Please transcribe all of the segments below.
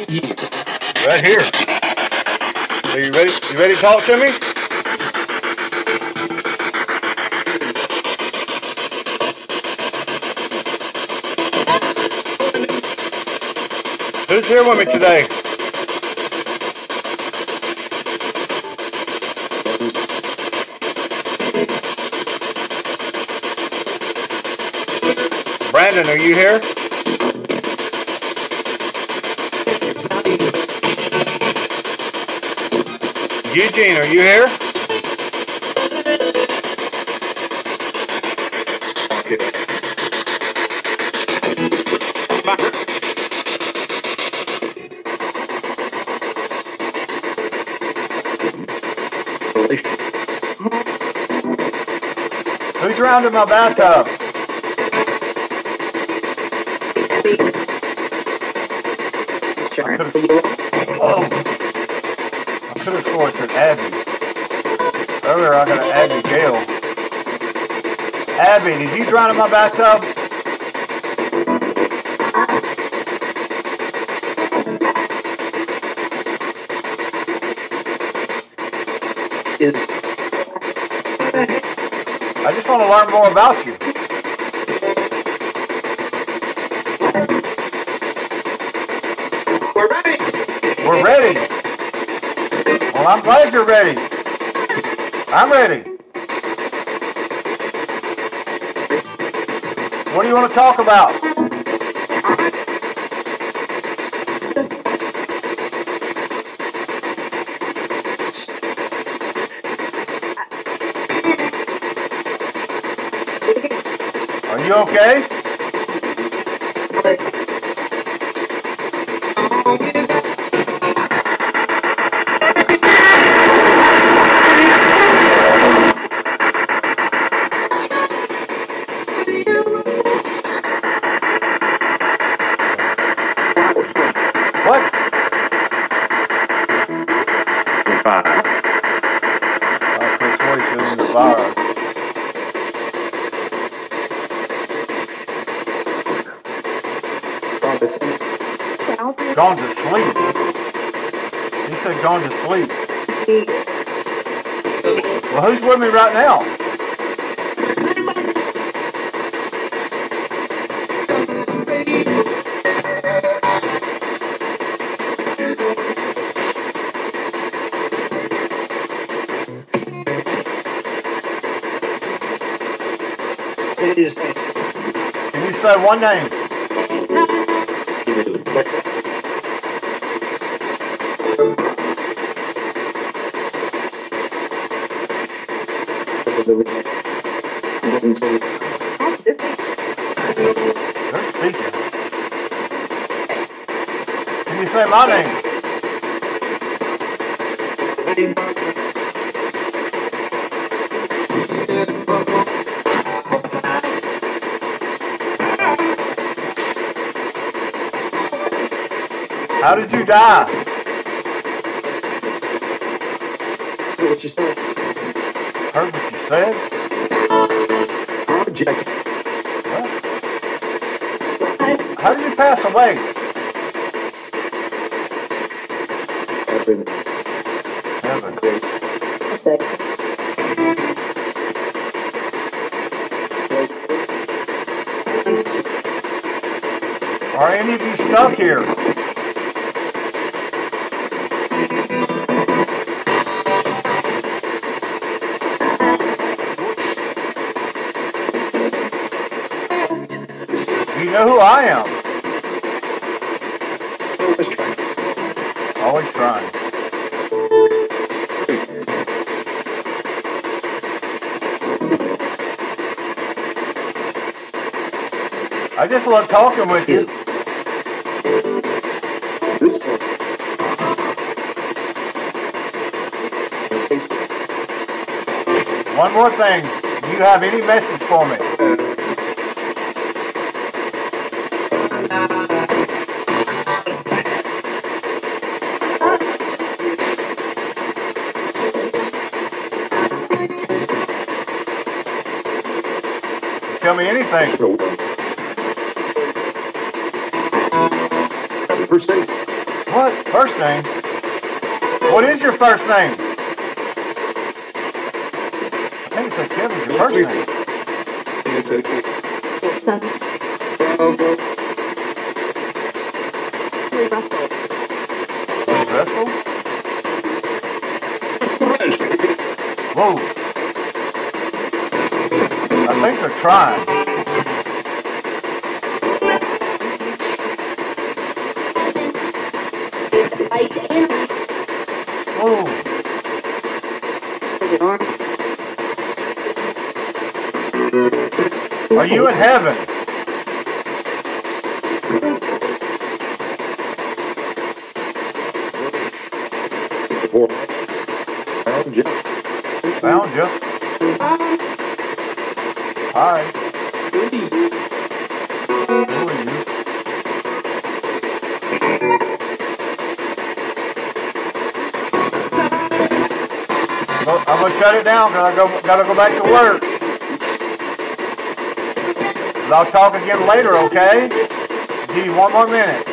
Right here. Are you ready? You ready to talk to me? Who's here with me today? Brandon, are you here? Eugene, are you here? Who drowned in my bathtub? Insurance. Oh. I could have Abby. Earlier I got an Abby Gale. Abby, did you drown in my bathtub? I just want to learn more about you. We're ready. We're ready. Well, I'm glad you're ready. I'm ready. What do you want to talk about? Are you okay? Five. Chris Hoy's in the fire. Gone to sleep. He said gone to sleep. Well, who's with me right now? You say one name? Can you say my name? How did you die? Heard what you said? What? How did you pass away? Heaven. Are any of you stuck here? You know who I am. Always trying. I just love talking with you. One more thing. Do you have any message for me? Tell me anything. Happy birthday. What? First name? What is your first name? I think it said Kevin's your first name. Son. Lee Russell. Russell? Whoa. I think they're trying. Right Whoa. is it on? Are you in heaven? Found you. Hi. I'm gonna shut it down because I go, gotta go back to work. But I'll talk again later, okay? Give one more minute.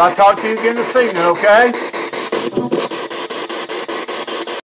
January. All right, I'll talk to you again this evening, okay?